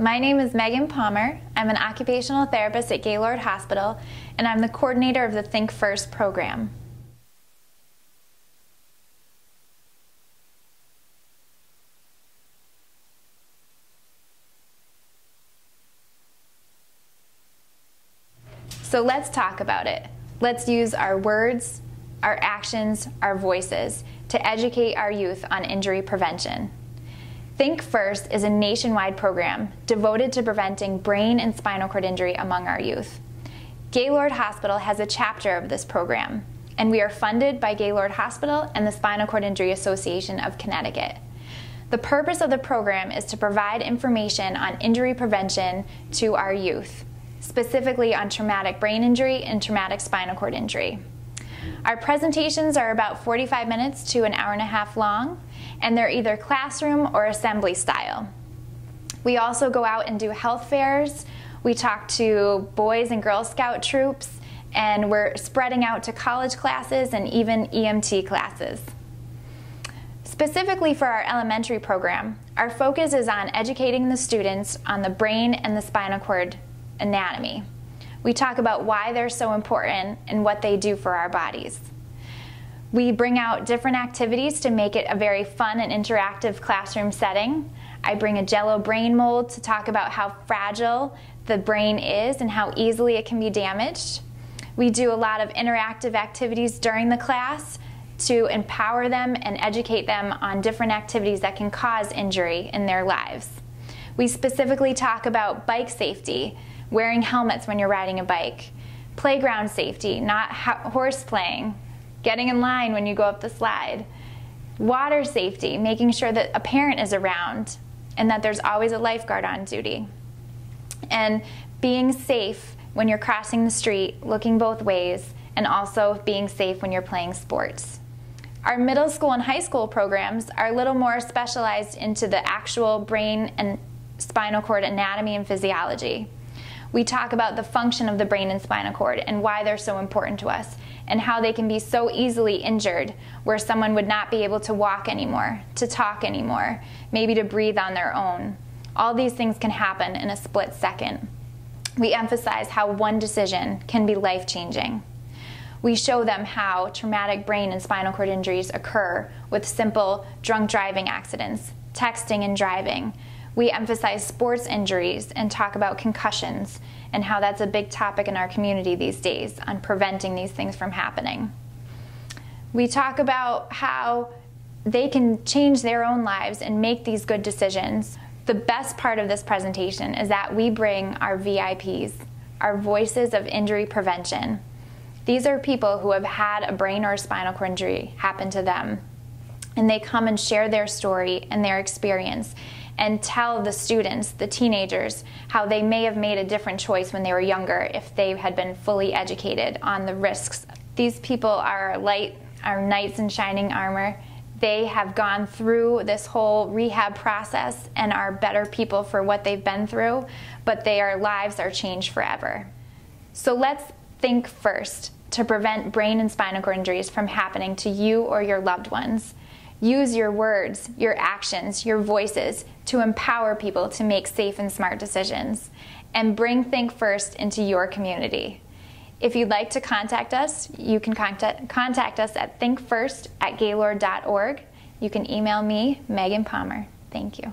My name is Megan Palmer. I'm an occupational therapist at Gaylord Hospital, and I'm the coordinator of the Think First program. So let's talk about it. Let's use our words, our actions, our voices to educate our youth on injury prevention. Think First is a nationwide program devoted to preventing brain and spinal cord injury among our youth. Gaylord Hospital has a chapter of this program, and we are funded by Gaylord Hospital and the Spinal Cord Injury Association of Connecticut. The purpose of the program is to provide information on injury prevention to our youth, specifically on traumatic brain injury and traumatic spinal cord injury. Our presentations are about 45 minutes to an hour and a half long, and they're either classroom or assembly style. We also go out and do health fairs. We talk to Boys and Girl Scout troops, and we're spreading out to college classes and even EMT classes. Specifically for our elementary program, our focus is on educating the students on the brain and the spinal cord anatomy. We talk about why they're so important and what they do for our bodies. We bring out different activities to make it a very fun and interactive classroom setting. I bring a jello brain mold to talk about how fragile the brain is and how easily it can be damaged. We do a lot of interactive activities during the class to empower them and educate them on different activities that can cause injury in their lives. We specifically talk about bike safety, wearing helmets when you're riding a bike, playground safety, not horse playing, getting in line when you go up the slide, water safety, making sure that a parent is around and that there's always a lifeguard on duty, and being safe when you're crossing the street, looking both ways, and also being safe when you're playing sports. Our middle school and high school programs are a little more specialized into the actual brain and spinal cord anatomy and physiology we talk about the function of the brain and spinal cord and why they're so important to us and how they can be so easily injured where someone would not be able to walk anymore, to talk anymore, maybe to breathe on their own. All these things can happen in a split second. We emphasize how one decision can be life changing. We show them how traumatic brain and spinal cord injuries occur with simple drunk driving accidents, texting and driving, we emphasize sports injuries and talk about concussions and how that's a big topic in our community these days on preventing these things from happening. We talk about how they can change their own lives and make these good decisions. The best part of this presentation is that we bring our VIPs, our voices of injury prevention. These are people who have had a brain or spinal cord injury happen to them. And they come and share their story and their experience and tell the students, the teenagers, how they may have made a different choice when they were younger if they had been fully educated on the risks. These people are light, are knights in shining armor. They have gone through this whole rehab process and are better people for what they've been through, but their lives are changed forever. So let's think first to prevent brain and spinal cord injuries from happening to you or your loved ones. Use your words, your actions, your voices to empower people to make safe and smart decisions. And bring Think First into your community. If you'd like to contact us, you can contact, contact us at thinkfirst at gaylord.org. You can email me, Megan Palmer. Thank you.